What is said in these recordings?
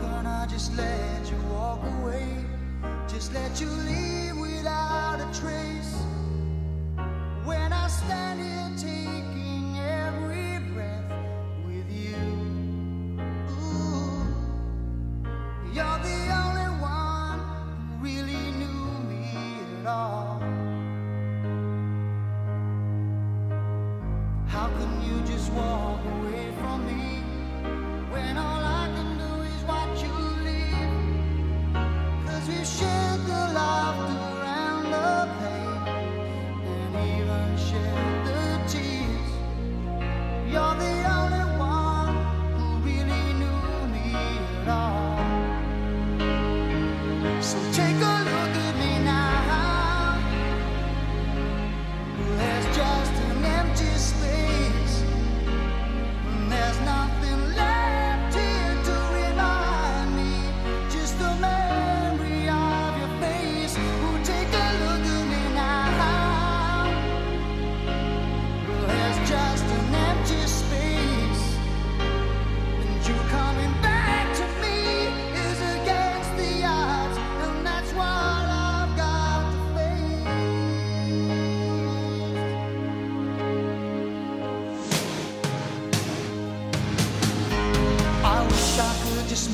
gonna just let you walk away. Just let you leave without a trace. When I stand here taking every breath with you, ooh, you're the only one who really knew me at all.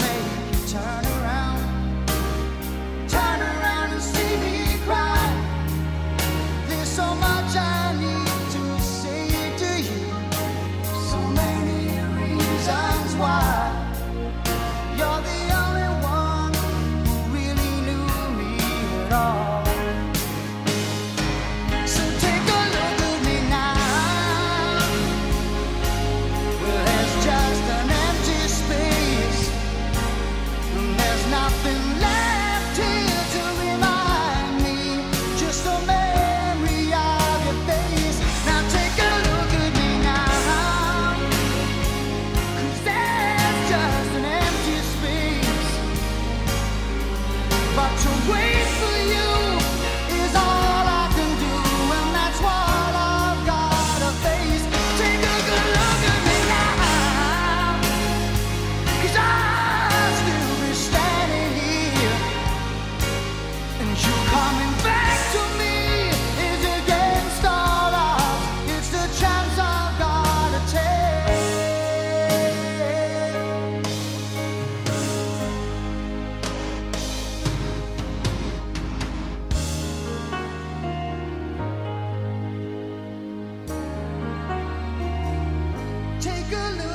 make you turn around. to waste. Good.